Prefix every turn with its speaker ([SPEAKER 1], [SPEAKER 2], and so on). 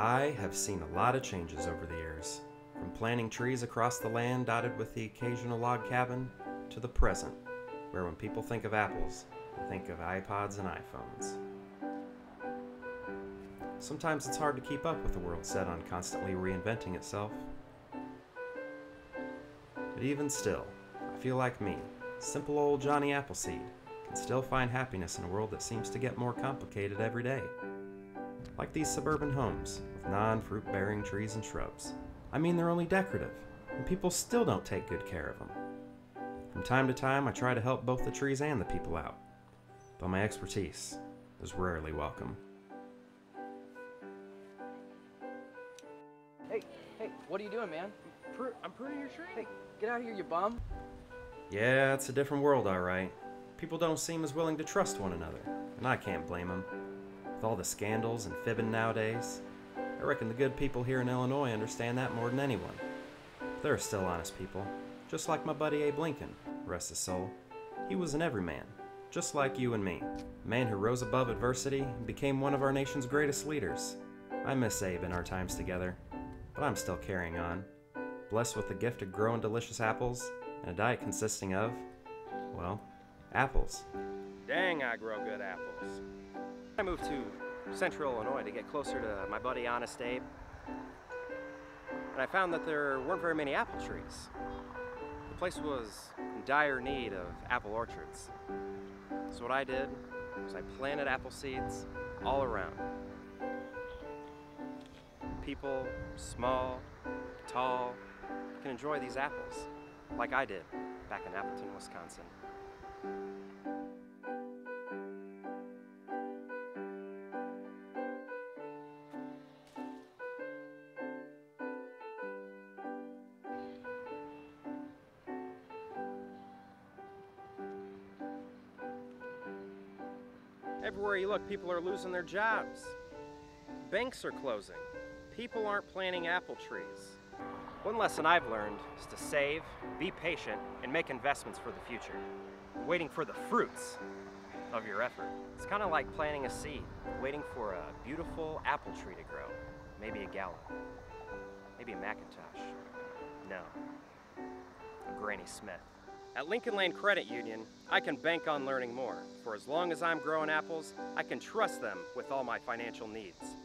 [SPEAKER 1] I have seen a lot of changes over the years, from planting trees across the land dotted with the occasional log cabin to the present, where when people think of apples, they think of iPods and iPhones. Sometimes it's hard to keep up with a world set on constantly reinventing itself. But even still, I feel like me, simple old Johnny Appleseed, can still find happiness in a world that seems to get more complicated every day. Like these suburban homes with non fruit bearing trees and shrubs. I mean, they're only decorative, and people still don't take good care of them. From time to time, I try to help both the trees and the people out, but my expertise is rarely welcome.
[SPEAKER 2] Hey, hey, what are you doing, man? I'm pruning your tree. Hey, get out of here, you bum.
[SPEAKER 1] Yeah, it's a different world, alright. People don't seem as willing to trust one another, and I can't blame them. With all the scandals and fibbing nowadays, I reckon the good people here in Illinois understand that more than anyone. But there are still honest people, just like my buddy Abe Lincoln, rest his soul. He was an everyman, just like you and me. A man who rose above adversity and became one of our nation's greatest leaders. I miss Abe in our times together, but I'm still carrying on. Blessed with the gift of growing delicious apples and a diet consisting of, well, apples.
[SPEAKER 3] Dang, I grow good apples. I moved to central Illinois to get closer to my buddy Honest Abe. And I found that there weren't very many apple trees. The place was in dire need of apple orchards. So what I did was I planted apple seeds all around. People, small, tall, can enjoy these apples like I did back in Appleton, Wisconsin. Everywhere you look, people are losing their jobs. Banks are closing. People aren't planting apple trees. One lesson I've learned is to save, be patient, and make investments for the future. Waiting for the fruits of your effort. It's kind of like planting a seed, waiting for a beautiful apple tree to grow. Maybe a gallon. Maybe a McIntosh. No. A Granny Smith. At Lincoln Land Credit Union, I can bank on learning more. For as long as I'm growing apples, I can trust them with all my financial needs.